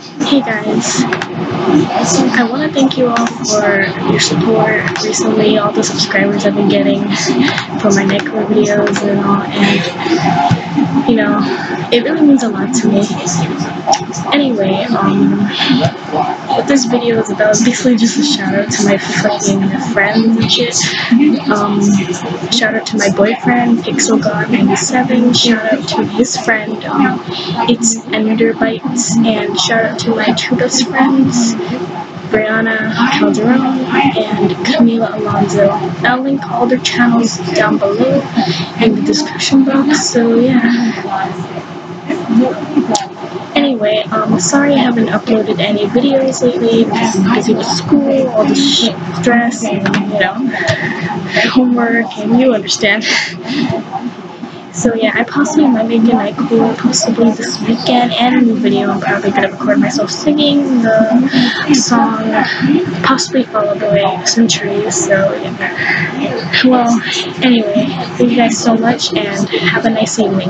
Hey guys, I want to thank you all for your support recently, all the subscribers I've been getting for my Nightcore videos and all, and it really means a lot to me. Anyway, um, what this video is about is basically just a shout out to my fucking friends and shit. Um, shout out to my boyfriend, PixelGod97, shout out to his friend, um, ItzEnderBites, and shout out to my two best friends, Bryanna Calderon and Camila Alonso. I'll link all their channels down below in the description box, so yeah. Anyway, um, sorry I haven't uploaded any videos lately busy with school, all the stress, and, you know, homework, and you understand. So yeah, I possibly might make a nightcore possibly this weekend and a new video. I'm probably gonna record myself singing the song possibly Fall Out Boy Centuries. So yeah. Well, anyway, thank you guys so much and have a nice evening.